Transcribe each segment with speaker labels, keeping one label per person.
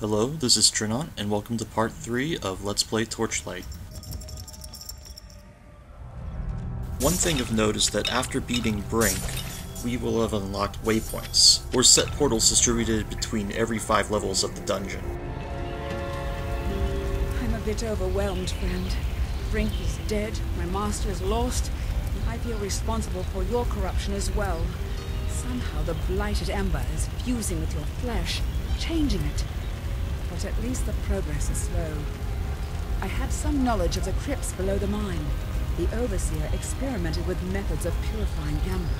Speaker 1: Hello, this is Trynant, and welcome to part 3 of Let's Play Torchlight. One thing of note is that after beating Brink, we will have unlocked waypoints, or set portals distributed between every 5 levels of the dungeon.
Speaker 2: I'm a bit overwhelmed, friend. Brink is dead, my master is lost, and I feel responsible for your corruption as well. Somehow the blighted ember is fusing with your flesh, changing it. But at least the progress is slow. I had some knowledge of the crypts below the mine. The Overseer experimented with methods of purifying ember.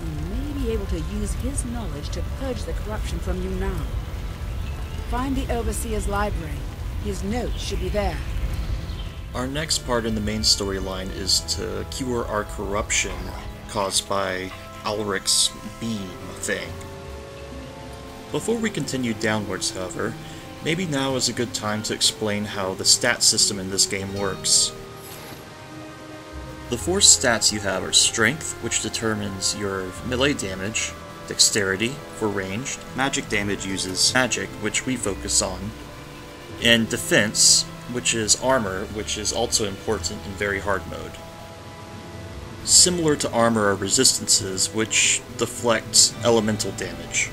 Speaker 2: We may be able to use his knowledge to purge the corruption from you now. Find the Overseer's library. His notes should be there.
Speaker 1: Our next part in the main storyline is to cure our corruption caused by Alric's beam thing. Before we continue downwards, however, maybe now is a good time to explain how the stat system in this game works. The four stats you have are Strength, which determines your melee damage, Dexterity, for ranged, Magic damage uses Magic, which we focus on, and Defense, which is Armor, which is also important in very hard mode. Similar to armor are resistances, which deflect elemental damage.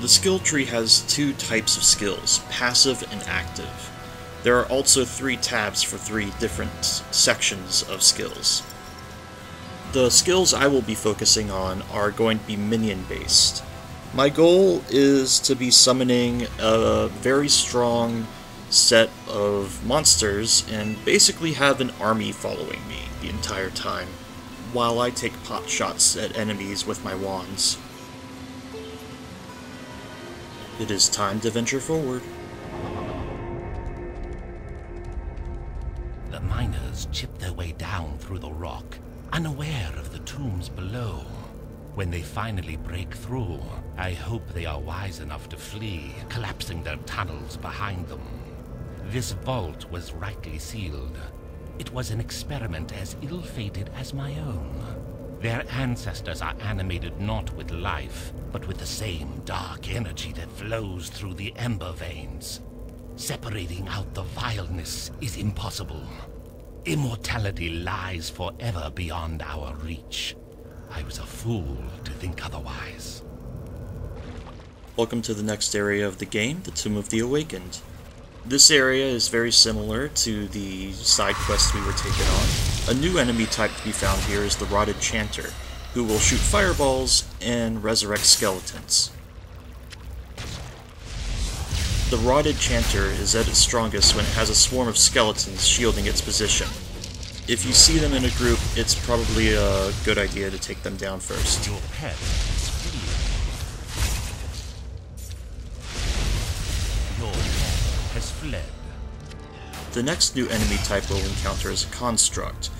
Speaker 1: The skill tree has two types of skills, passive and active. There are also three tabs for three different sections of skills. The skills I will be focusing on are going to be minion based. My goal is to be summoning a very strong set of monsters and basically have an army following me the entire time, while I take pot shots at enemies with my wands. It is time to venture forward.
Speaker 3: The miners chip their way down through the rock, unaware of the tombs below. When they finally break through, I hope they are wise enough to flee, collapsing their tunnels behind them. This vault was rightly sealed. It was an experiment as ill-fated as my own. Their ancestors are animated not with life, but with the same dark energy that flows through the ember veins. Separating out the vileness is impossible. Immortality lies forever beyond our reach. I was a fool to think otherwise.
Speaker 1: Welcome to the next area of the game, the Tomb of the Awakened. This area is very similar to the side quest we were taken on. A new enemy type to be found here is the Rotted Chanter, who will shoot fireballs and resurrect skeletons. The Rotted Chanter is at its strongest when it has a swarm of skeletons shielding its position. If you see them in a group, it's probably a good idea to take them down first.
Speaker 3: Your pet has fled.
Speaker 1: The next new enemy type we'll encounter is a Construct.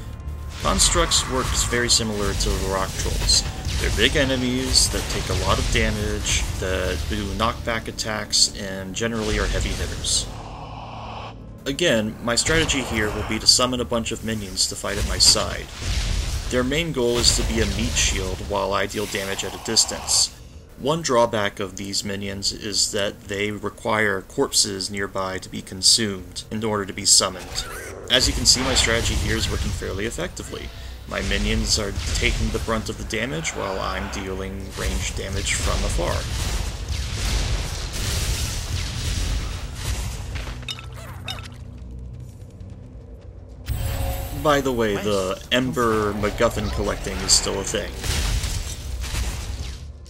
Speaker 1: Constructs work very similar to the Rock Trolls. They're big enemies that take a lot of damage, that do knockback attacks, and generally are heavy hitters. Again, my strategy here will be to summon a bunch of minions to fight at my side. Their main goal is to be a meat shield while I deal damage at a distance. One drawback of these minions is that they require corpses nearby to be consumed in order to be summoned. As you can see, my strategy here is working fairly effectively. My minions are taking the brunt of the damage while I'm dealing ranged damage from afar. By the way, the Ember MacGuffin collecting is still a thing.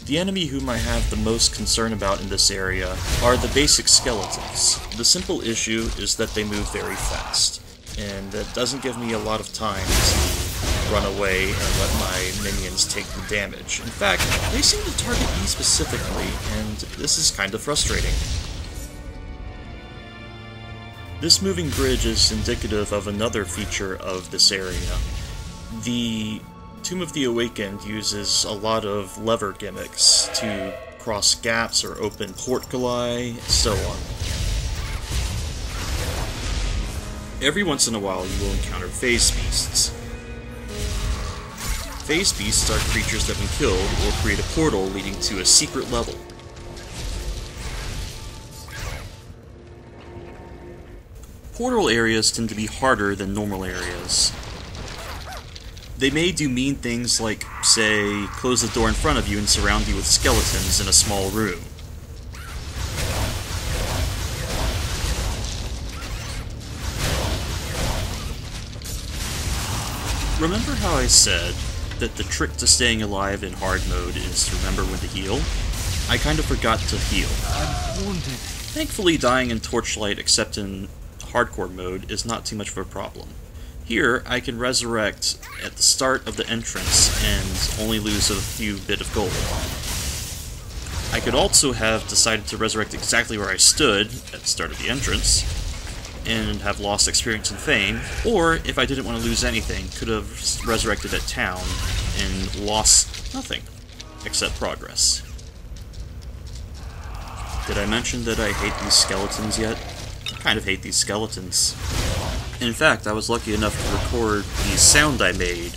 Speaker 1: The enemy whom I have the most concern about in this area are the basic skeletons. The simple issue is that they move very fast, and that doesn't give me a lot of time to run away and let my minions take the damage. In fact, they seem to target me specifically, and this is kind of frustrating. This moving bridge is indicative of another feature of this area. The Tomb of the Awakened uses a lot of lever gimmicks to cross gaps or open portcullis, and so on. Every once in a while you will encounter phase beasts. Phase beasts are creatures that when killed will create a portal leading to a secret level. Portal areas tend to be harder than normal areas, they may do mean things like, say, close the door in front of you and surround you with skeletons in a small room. Remember how I said that the trick to staying alive in hard mode is to remember when to heal? I kind of forgot to heal.
Speaker 4: I'm wounded.
Speaker 1: Thankfully, dying in Torchlight, except in hardcore mode, is not too much of a problem. Here, I can resurrect at the start of the entrance and only lose a few bit of gold. I could also have decided to resurrect exactly where I stood at the start of the entrance, and have lost experience and fame, or if I didn't want to lose anything, could have resurrected at town and lost nothing, except progress. Did I mention that I hate these skeletons yet? I kind of hate these skeletons. In fact, I was lucky enough to record the sound I made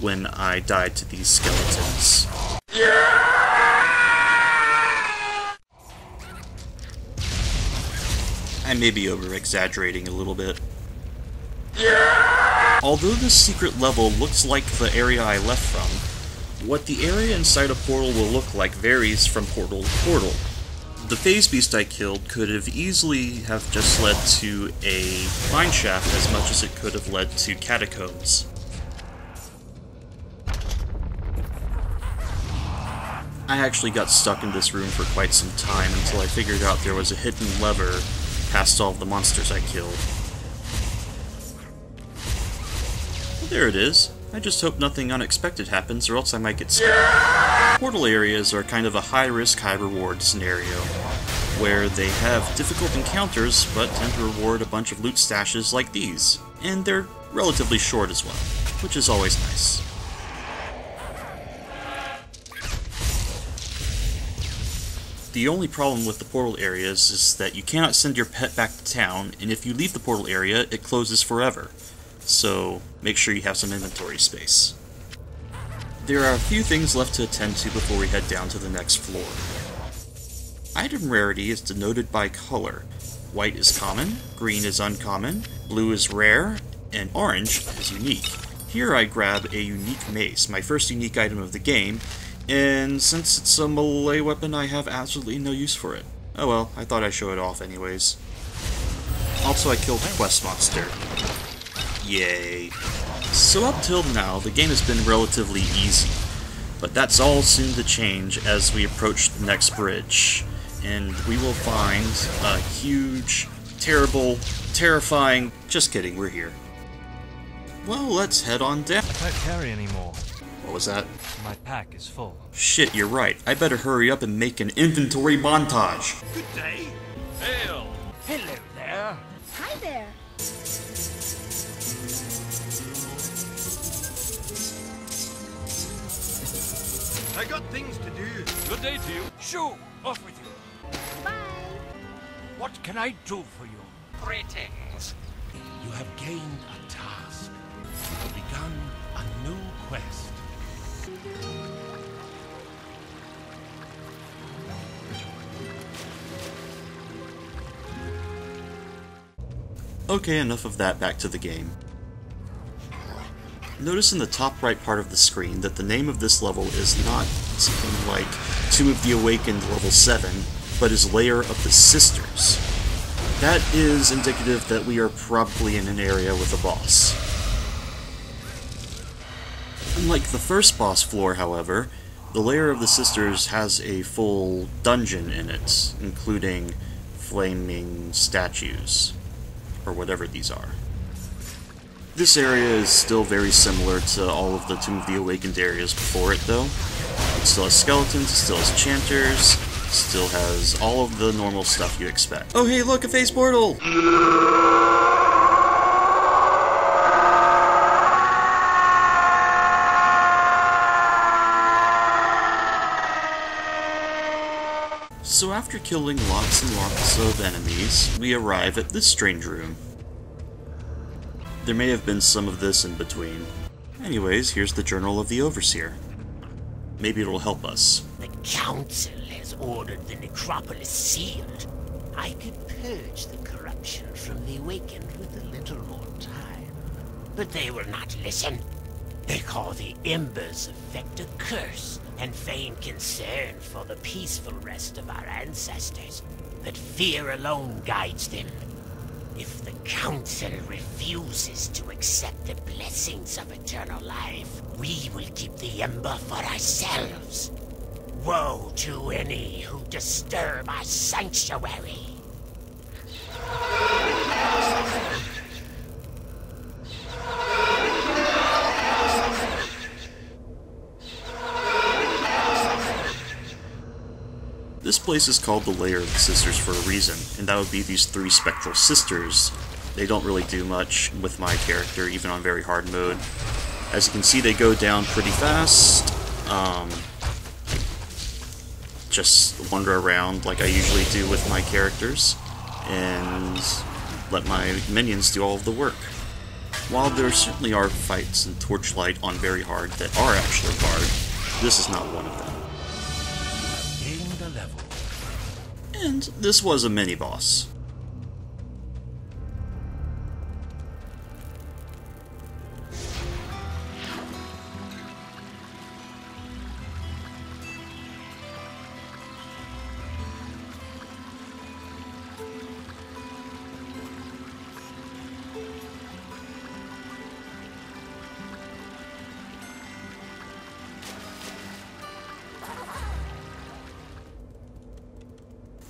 Speaker 1: when I died to these skeletons. I may be over exaggerating a little bit. Although this secret level looks like the area I left from, what the area inside a portal will look like varies from portal to portal. The phase beast I killed could have easily have just led to a mine shaft as much as it could have led to catacombs. I actually got stuck in this room for quite some time until I figured out there was a hidden lever past all the monsters I killed. Well, there it is. I just hope nothing unexpected happens or else I might get scared. Portal areas are kind of a high-risk, high-reward scenario, where they have difficult encounters but tend to reward a bunch of loot stashes like these, and they're relatively short as well, which is always nice. The only problem with the portal areas is that you cannot send your pet back to town, and if you leave the portal area, it closes forever. So make sure you have some inventory space. There are a few things left to attend to before we head down to the next floor. Item rarity is denoted by color. White is common, green is uncommon, blue is rare, and orange is unique. Here I grab a unique mace, my first unique item of the game, and since it's a melee weapon, I have absolutely no use for it. Oh well, I thought I'd show it off anyways. Also, I killed quest monster. Yay. So up till now, the game has been relatively easy, but that's all soon to change as we approach the next bridge, and we will find a huge, terrible, terrifying... Just kidding, we're here. Well, let's head on down.
Speaker 4: I can't carry anymore.
Speaker 1: What was that?
Speaker 4: My pack is full.
Speaker 1: Shit, you're right. I better hurry up and make an inventory montage.
Speaker 4: Good day. Hail. Hello there.
Speaker 5: Hi there.
Speaker 4: I got things to do. Good day to you. Shoo! Off with you.
Speaker 5: Bye.
Speaker 4: What can I do for you?
Speaker 3: Greetings. You have gained a task. You have begun a new quest.
Speaker 1: Okay, enough of that, back to the game. Notice in the top right part of the screen that the name of this level is not something like Tomb of the Awakened level 7, but is Lair of the Sisters. That is indicative that we are probably in an area with a boss. Unlike the first boss floor, however, the Lair of the Sisters has a full dungeon in it, including flaming statues, or whatever these are. This area is still very similar to all of the Tomb of the Awakened areas before it, though. It still has skeletons, it still has chanters, still has all of the normal stuff you expect. Oh hey, look, a phase portal! So after killing lots and lots of enemies, we arrive at this strange room. There may have been some of this in between. Anyways, here's the Journal of the Overseer. Maybe it'll help us.
Speaker 6: The Council has ordered the necropolis sealed.
Speaker 5: I could purge the corruption from the awakened with a little more time. But they will not listen. They call the embers effect a curse and feign concern for the peaceful rest of our ancestors. But fear alone guides them. If the Council refuses to accept the blessings of eternal life, we will keep the Ember for ourselves. Woe to any who disturb our sanctuary!
Speaker 1: This place is called the Lair of the Sisters for a reason, and that would be these three spectral sisters. They don't really do much with my character, even on very hard mode. As you can see, they go down pretty fast. Um, just wander around like I usually do with my characters, and let my minions do all of the work. While there certainly are fights in Torchlight on very hard that are actually hard, this is not one of them.
Speaker 3: Gained a level.
Speaker 1: And this was a mini-boss.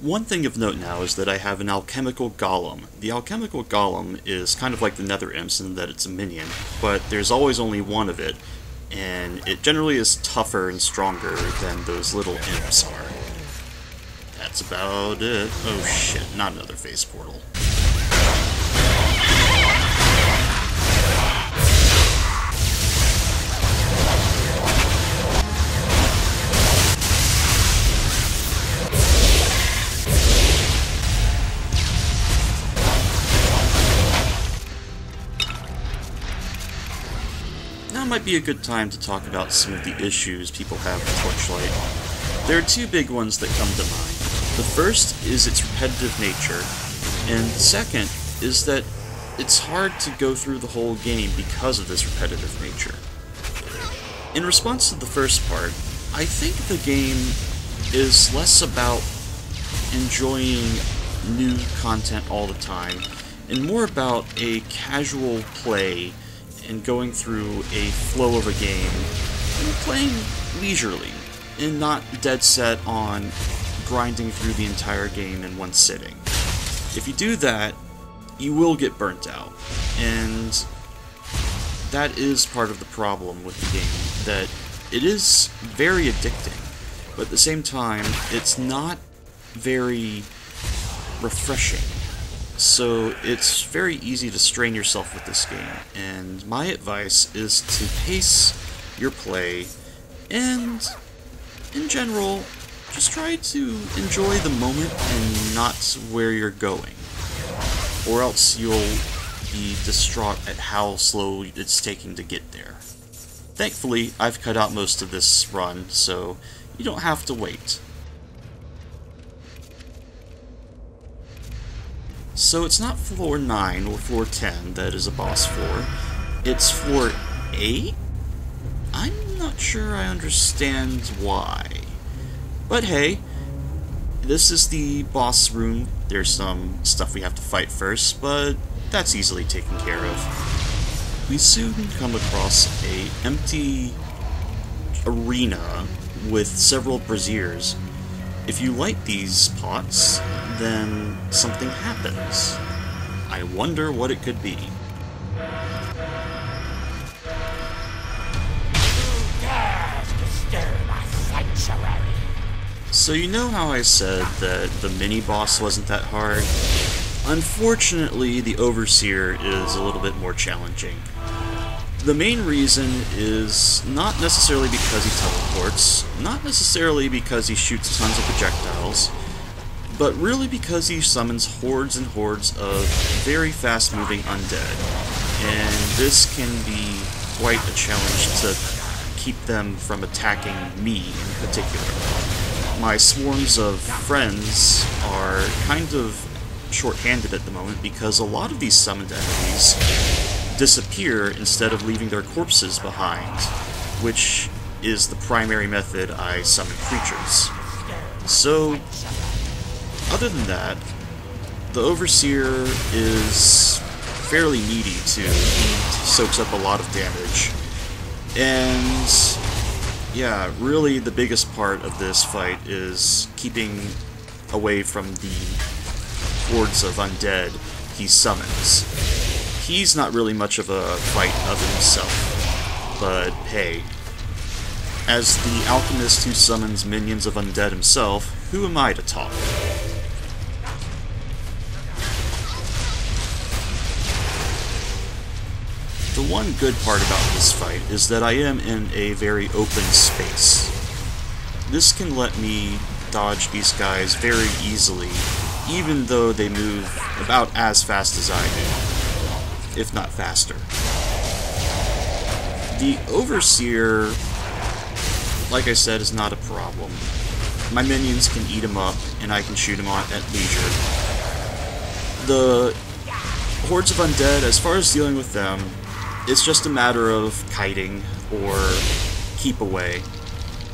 Speaker 1: One thing of note now is that I have an alchemical golem. The alchemical golem is kind of like the nether imps in that it's a minion, but there's always only one of it, and it generally is tougher and stronger than those little imps are. That's about it. Oh shit, not another phase portal. Might be a good time to talk about some of the issues people have with Torchlight. There are two big ones that come to mind. The first is its repetitive nature, and second is that it's hard to go through the whole game because of this repetitive nature. In response to the first part, I think the game is less about enjoying new content all the time, and more about a casual play and going through a flow of a game and playing leisurely and not dead set on grinding through the entire game in one sitting. If you do that, you will get burnt out, and that is part of the problem with the game, that it is very addicting, but at the same time, it's not very refreshing. So it's very easy to strain yourself with this game, and my advice is to pace your play, and in general, just try to enjoy the moment and not where you're going. Or else you'll be distraught at how slow it's taking to get there. Thankfully, I've cut out most of this run, so you don't have to wait. So it's not floor 9 or floor 10 that is a boss floor. It's floor 8? I'm not sure I understand why. But hey, this is the boss room. There's some stuff we have to fight first, but that's easily taken care of. We soon come across a empty arena with several braziers. If you light these pots, then something happens. I wonder what it could be. So you know how I said that the mini-boss wasn't that hard? Unfortunately, the Overseer is a little bit more challenging. The main reason is not necessarily because he teleports, not necessarily because he shoots tons of projectiles, but really because he summons hordes and hordes of very fast-moving undead, and this can be quite a challenge to keep them from attacking me in particular. my swarms of friends are kind of short-handed at the moment because a lot of these summoned enemies disappear instead of leaving their corpses behind, which is the primary method I summon creatures. So, other than that, the Overseer is fairly meaty too. Soaks up a lot of damage. And yeah, really the biggest part of this fight is keeping away from the hordes of undead he summons. He's not really much of a fight of himself, but hey, as the alchemist who summons minions of undead himself, who am I to talk? The one good part about this fight is that I am in a very open space. This can let me dodge these guys very easily, even though they move about as fast as I do, if not faster. The Overseer, like I said, is not a problem. My minions can eat him up, and I can shoot him at leisure. The hordes of undead, as far as dealing with them, it's just a matter of kiting or keep away.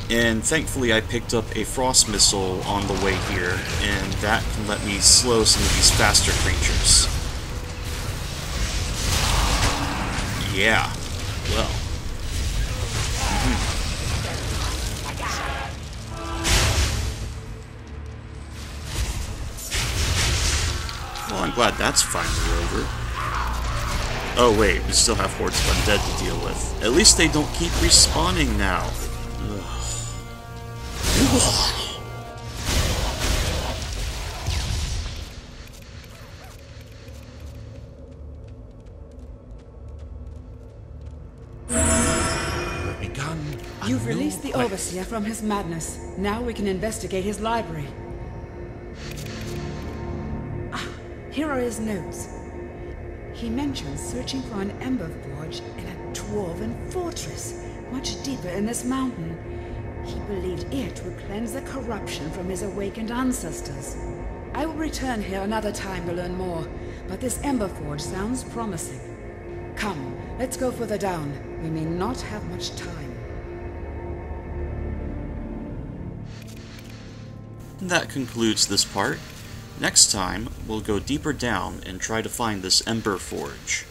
Speaker 1: And thankfully I picked up a frost missile on the way here, and that can let me slow some of these faster creatures. Yeah, well. Mm -hmm. Well, I'm glad that's finally over. Oh wait, we still have hordes of undead to deal with. At least they don't keep respawning now.
Speaker 2: You've the Overseer from his madness. Now we can investigate his library. Ah, here are his notes. He mentions searching for an Ember Forge in a dwarven fortress, much deeper in this mountain. He believed it would cleanse the corruption from his awakened ancestors. I will return here another time to learn more, but this Ember Forge sounds promising. Come, let's go further down. We may not have much time.
Speaker 1: That concludes this part. Next time, we'll go deeper down and try to find this Ember Forge.